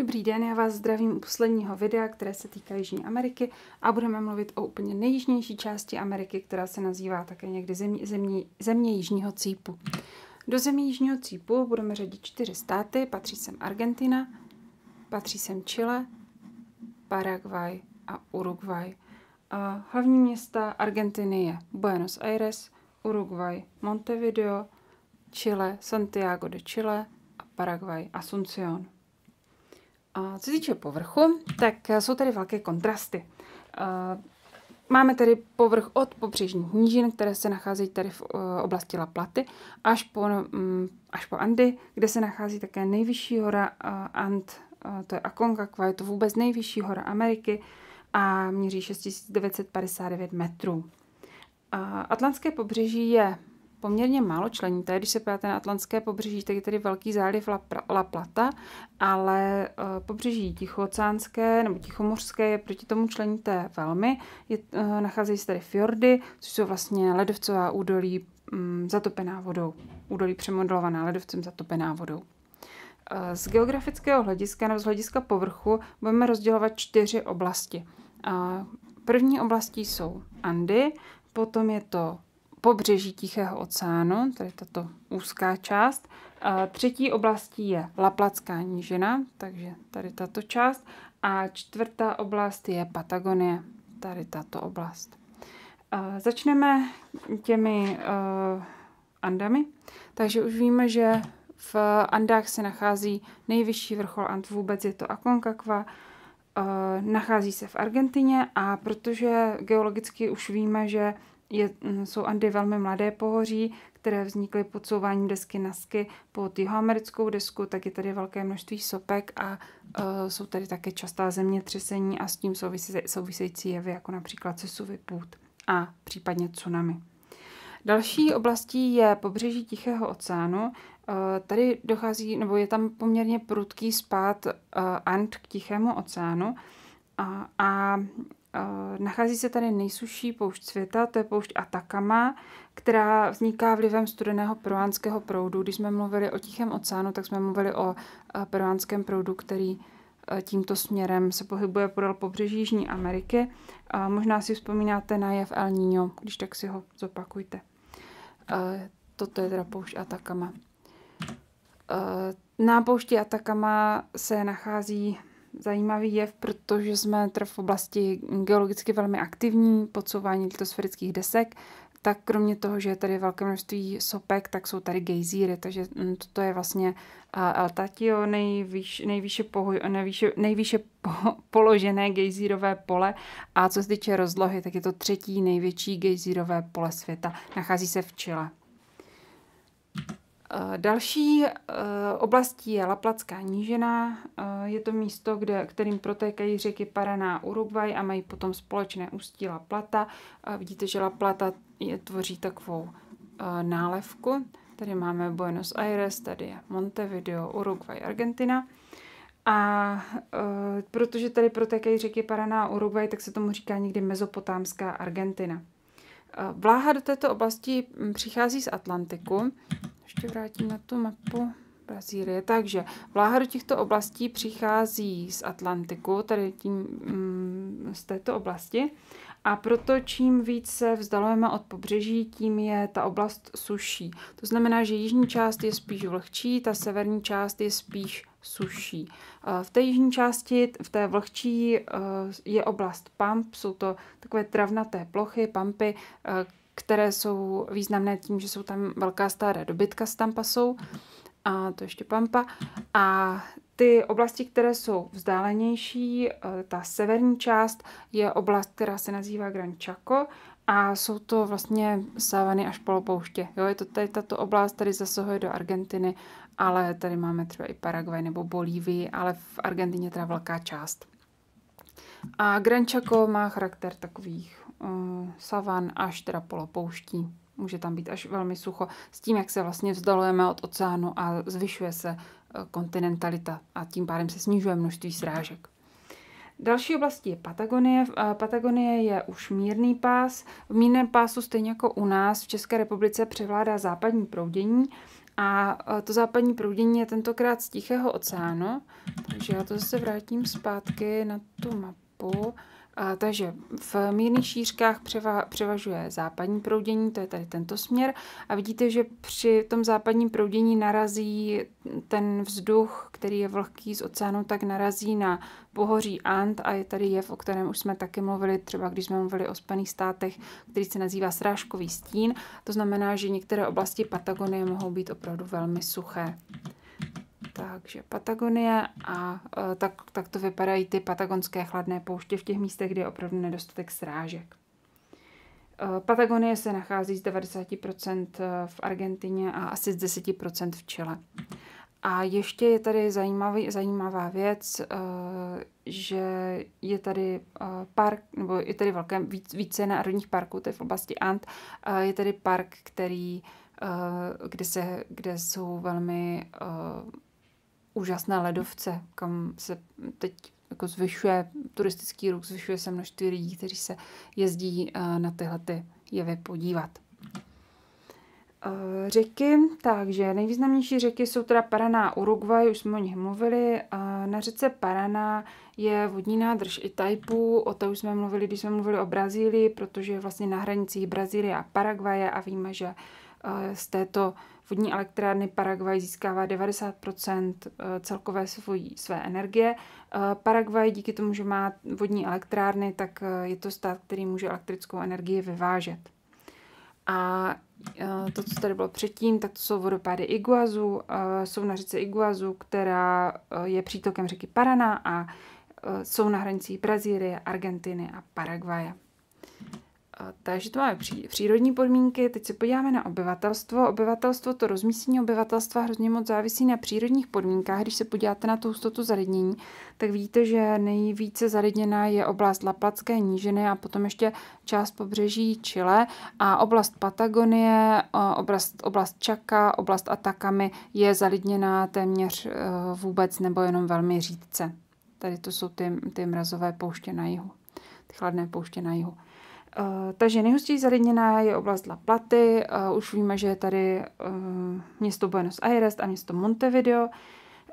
Dobrý den, já vás zdravím u posledního videa, které se týká Jižní Ameriky a budeme mluvit o úplně nejjižnější části Ameriky, která se nazývá také někdy země, země, země Jižního cípu. Do zemí Jižního cípu budeme řadit čtyři státy, patří sem Argentina, patří sem Chile, Paraguay a Uruguay. A hlavní města Argentiny je Buenos Aires, Uruguay, Montevideo, Chile, Santiago de Chile a Paraguay, Asunción. Co týče povrchu, tak jsou tady velké kontrasty. Máme tady povrch od pobřežních nížin, které se nacházejí tady v e, oblasti La Platy, až po, mm, až po Andy, kde se nachází také nejvyšší hora And, to je Aconcagua, je to vůbec nejvyšší hora Ameriky a měří 6959 metrů. Atlantské pobřeží je poměrně málo členité. Když se podíváte na Atlantské pobřeží, tak je tady velký záliv La, La Plata, ale uh, pobřeží tichooceánské nebo tichomořské je proti tomu členité velmi. Je, uh, nacházejí se tady fjordy, což jsou vlastně ledovcová údolí um, zatopená vodou. Údolí přemodelovaná ledovcem zatopená vodou. Uh, z geografického hlediska nebo z hlediska povrchu budeme rozdělovat čtyři oblasti. První oblastí jsou Andy, potom je to pobřeží Tichého oceánu, tady tato úzká část. A třetí oblastí je Laplatská nížina, takže tady tato část. A čtvrtá oblast je Patagonie, tady tato oblast. A začneme těmi uh, Andami. Takže už víme, že v Andách se nachází nejvyšší vrchol And vůbec, je to Aconcagua. Uh, nachází se v Argentině a protože geologicky už víme, že je, mm, jsou Andy velmi mladé pohoří, které vznikly podsouváním desky Nasky pod jihoamerickou desku, tak je tady velké množství sopek a uh, jsou tady také častá zemětřesení a s tím související jevy, jako například sesuvy půd a případně tsunami. Další oblastí je pobřeží Tichého oceánu. Tady dochází, nebo je tam poměrně prudký spád Ant k Tichému oceánu a, a nachází se tady nejsušší poušť světa, to je poušť Atacama, která vzniká vlivem studeného peruánského proudu. Když jsme mluvili o Tichém oceánu, tak jsme mluvili o peruánském proudu, který tímto směrem se pohybuje podél pobřeží Jižní Ameriky. A možná si vzpomínáte na jev El Niño, když tak si ho zopakujte. Toto je teda poušť Atacama. Na poušti Atacama se nachází zajímavý jev, protože jsme v oblasti geologicky velmi aktivní, podsouvání litosférických desek, tak kromě toho, že je tady velké množství sopek, tak jsou tady gejzíry, takže mm, toto je vlastně El Tatio, nejvýš, nejvýše, poho, nejvýše, nejvýše po, položené gejzírové pole a co se týče rozlohy, tak je to třetí největší gejzírové pole světa. Nachází se v Chile. Eh, další eh, oblastí je Laplatská nížina. Eh, je to místo, kde, kterým protékají řeky Paraná Uruguay a mají potom společné ústí La Plata. Vidíte, že La Plata je, tvoří takovou nálevku. Tady máme Buenos Aires, tady je Montevideo, Uruguay, Argentina. A e, protože tady protékají řeky Paraná a Uruguay, tak se tomu říká někdy mezopotámská Argentina. Vláha do této oblasti hm, přichází z Atlantiku ještě vrátím na tu mapu Brazílie. Takže vláha do těchto oblastí přichází z Atlantiku, tady tím, mm, z této oblasti. A proto čím víc se vzdalujeme od pobřeží, tím je ta oblast suší. To znamená, že jižní část je spíš vlhčí, ta severní část je spíš suší. V té jižní části, v té vlhčí, eh, je oblast pamp, jsou to takové travnaté plochy, pampy, eh, které jsou významné tím, že jsou tam velká stáda dobytka s tam pasou, a to ještě pampa. A ty oblasti, které jsou vzdálenější, eh, ta severní část je oblast, která se nazývá Gran Chaco a jsou to vlastně savany až polopouště. Jo, je to tady tato oblast, tady zasahuje do Argentiny, ale tady máme třeba i Paraguay nebo Bolívii, ale v Argentině teda velká část. A Gran Chaco má charakter takových savan až teda polopouští. Může tam být až velmi sucho. S tím, jak se vlastně vzdalujeme od oceánu a zvyšuje se uh, kontinentalita a tím pádem se snižuje množství srážek. Další oblastí je Patagonie. Patagonie je už mírný pás. V mírném pásu, stejně jako u nás v České republice, převládá západní proudění A to západní proudění je tentokrát z Tichého oceánu, takže já to zase vrátím zpátky na tu mapu. Takže v mírných šířkách převa, převažuje západní proudění, to je tady tento směr. A vidíte, že při tom západním proudění narazí ten vzduch, který je vlhký z oceánu, tak narazí na pohoří Ant a je tady jev, o kterém už jsme taky mluvili, třeba když jsme mluvili o Spojených státech, který se nazývá srážkový stín. To znamená, že některé oblasti Patagonie mohou být opravdu velmi suché. Takže Patagonie a e, tak, tak to vypadají ty patagonské chladné pouště v těch místech, kde je opravdu nedostatek srážek. E, Patagonie se nachází z 90% e, v Argentině a asi z 10% v Chile. A ještě je tady zajímavý, zajímavá věc, že je tady park, nebo je tady velké, víc, více národních parků, to je v oblasti Ant, je tady park, který, kde, se, kde jsou velmi úžasné ledovce, kam se teď jako zvyšuje turistický ruch, zvyšuje se množství lidí, kteří se jezdí eh, na tyhle ty jevy podívat. Eh, řeky, takže nejvýznamnější řeky jsou teda Paraná Uruguay, už jsme o nich mluvili. Na řece Paraná je vodní nádrž Itaipu, o to už jsme mluvili, když jsme mluvili o Brazílii, protože je vlastně na hranicích Brazílie a Paraguaje a víme, že eh, z této vodní elektrárny Paraguay získává 90% eh, celkové svojí, své energie. Eh, Paraguay díky tomu, že má vodní elektrárny, tak eh, je to stát, který může elektrickou energii vyvážet. A to, co tady bylo předtím, tak to jsou vodopády Iguazu, jsou na řece Iguazu, která je přítokem řeky Paraná a jsou na hranicích Brazílie, Argentiny a Paraguaje. Takže to máme přírodní podmínky. Teď se podíváme na obyvatelstvo. Obyvatelstvo, to rozmístění obyvatelstva hrozně moc závisí na přírodních podmínkách. Když se podíváte na tu hustotu zalednění, tak vidíte, že nejvíce zaledněná je oblast Laplatské nížiny a potom ještě část pobřeží Chile a oblast Patagonie, oblast, oblast Čaka, oblast Atakamy je zalidněná téměř e, vůbec nebo jenom velmi řídce. Tady to jsou ty, ty mrazové pouště na jihu, ty chladné pouště na jihu. Uh, takže nejhustěji zalidněná je oblast La Platy. Uh, už víme, že je tady uh, město Buenos Aires a město Montevideo.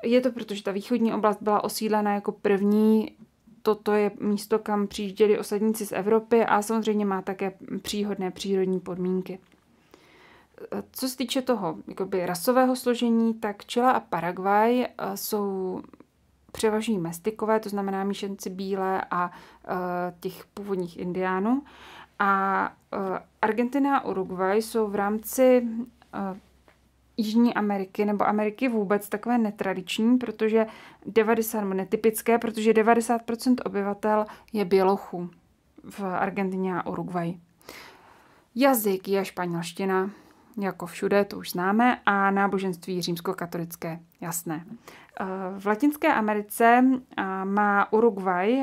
Je to proto, že ta východní oblast byla osídlena jako první. Toto je místo, kam přijížděli osadníci z Evropy a samozřejmě má také příhodné přírodní podmínky. Co se týče toho jakoby, rasového složení, tak Chile a Paraguay jsou převažují mestikové, to znamená míšenci bílé a těch původních indiánů. A uh, Argentina a Uruguay jsou v rámci uh, Jižní Ameriky nebo Ameriky vůbec takové netradiční, protože 90, nebo netypické, protože 90% obyvatel je bělochů v Argentině a Uruguay. Jazyk je španělština, jako všude, to už známe, a náboženství římskokatolické, jasné. V Latinské Americe má Uruguay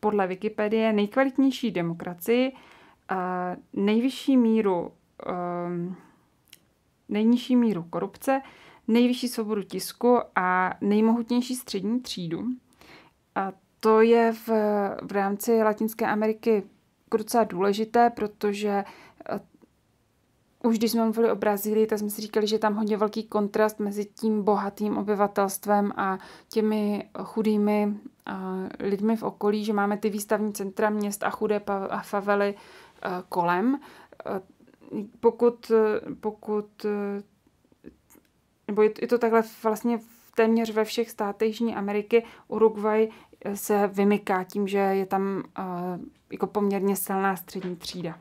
podle Wikipedie nejkvalitnější demokracii, nejvyšší míru, nejnižší míru korupce, nejvyšší svobodu tisku a nejmohutnější střední třídu. A to je v, v rámci Latinské Ameriky docela důležité, protože už když jsme mluvili o Brazílii, tak jsme si říkali, že tam hodně velký kontrast mezi tím bohatým obyvatelstvem a těmi chudými lidmi v okolí, že máme ty výstavní centra měst a chudé a favely kolem. Pokud, pokud nebo je to takhle vlastně téměř ve všech státech Jižní Ameriky, Uruguay se vymyká tím, že je tam jako poměrně silná střední třída.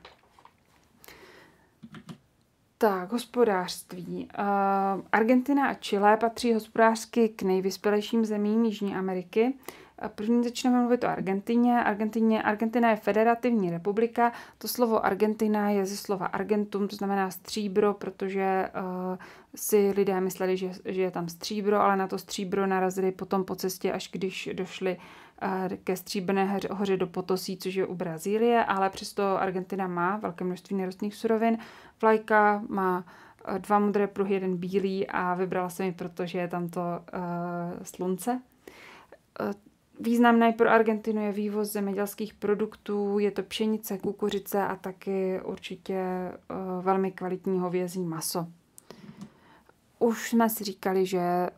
Tak, hospodářství. Argentina a Chile patří hospodářsky k nejvyspělejším zemím Jižní Ameriky. První začneme mluvit o Argentině. Argentině. Argentina je federativní republika. To slovo Argentina je ze slova argentum, to znamená stříbro, protože uh, si lidé mysleli, že, že je tam stříbro, ale na to stříbro narazili potom po cestě, až když došli uh, ke stříbrné hoře do Potosí, což je u Brazílie, ale přesto Argentina má velké množství nerostných surovin. Vlajka má uh, dva modré pruhy, jeden bílý a vybrala jsem ji, protože je tam to uh, slunce. Významné pro Argentinu je vývoz zemědělských produktů, je to pšenice, kukuřice a taky určitě uh, velmi kvalitní hovězí maso. už jsme si říkali, že eh,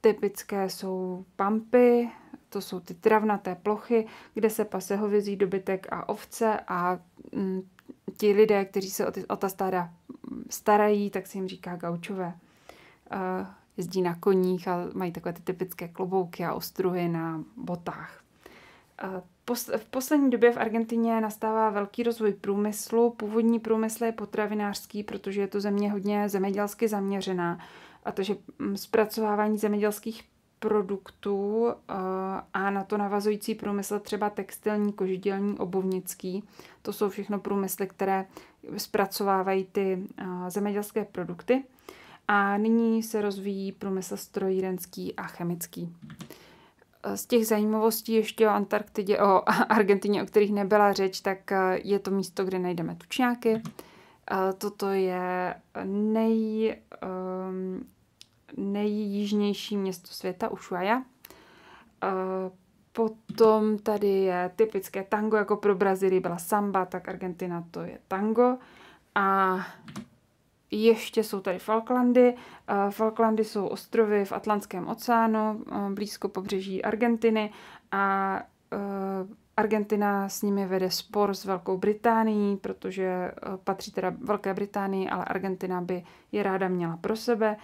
typické jsou pampy, to jsou ty travnaté plochy, kde se pase hovězí dobytek a ovce a mm, ti lidé, kteří se o, ta stáda mm, starají, tak se jim říká gaučové. Jezdí na koních a mají takové ty typické klobouky a ostruhy na botách. V poslední době v Argentině nastává velký rozvoj průmyslu. Původní průmysl je potravinářský, protože je to země hodně zemědělsky zaměřená. A takže mm, zpracovávání zemědělských produktů a na to navazující průmysl, třeba textilní, kožidělní, obuvnický. To jsou všechno průmysly, které zpracovávají ty zemědělské produkty. A nyní se rozvíjí průmysl strojírenský a chemický. Z těch zajímavostí ještě o Antarktidě, o Argentině, o kterých nebyla řeč, tak je to místo, kde najdeme tučňáky. Toto je nej, um, nejjižnější město světa, Ushuaia. Potom tady je typické tango, jako pro Brazílii byla samba, tak Argentina to je tango. A ještě jsou tady Falklandy. Falklandy jsou ostrovy v Atlantském oceánu, blízko pobřeží Argentiny a Argentina s nimi vede spor s Velkou Británií, protože patří teda Velké Británii, ale Argentina by je ráda měla pro sebe.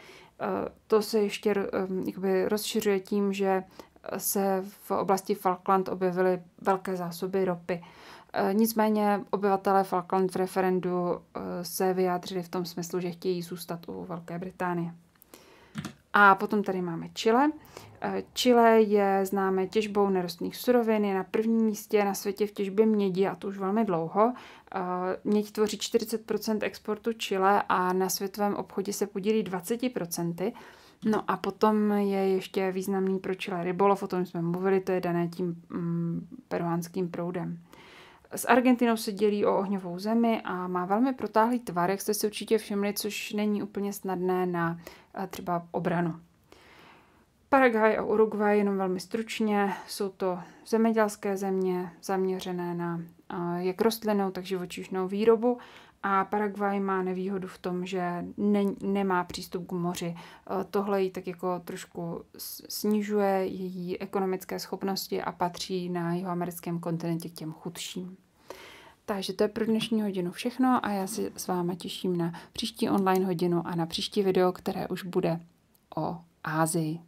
To se ještě jakoby rozšiřuje tím, že se v oblasti Falkland objevily velké zásoby ropy. Eh, nicméně obyvatelé Falkland v referendu eh, se vyjádřili v tom smyslu, že chtějí zůstat u Velké Británie. A potom tady máme Chile. Eh, Chile je známé těžbou nerostných surovin, je na prvním místě na světě v těžbě mědi a to už velmi dlouho. Měď tvoří 40% exportu Chile a na světovém obchodě se podílí 20% No a potom je ještě významný pro Chile rybolov, o tom jsme mluvili, to je dané tím mm, peruánským proudem. S Argentinou se dělí o ohňovou zemi a má velmi protáhlý tvar, jak jste si určitě všimli, což není úplně snadné na eh, třeba obranu. Paraguay a Uruguay jenom velmi stručně, jsou to zemědělské země zaměřené na jak rostlinnou, tak živočišnou výrobu a Paraguay má nevýhodu v tom, že ne, nemá přístup k moři. Eh, tohle jí tak jako trošku snižuje její ekonomické schopnosti a patří na jeho americkém kontinentě k těm chudším. Takže to je pro dnešní hodinu všechno a já se s váma těším na příští online hodinu a na příští video, které už bude o Ázii.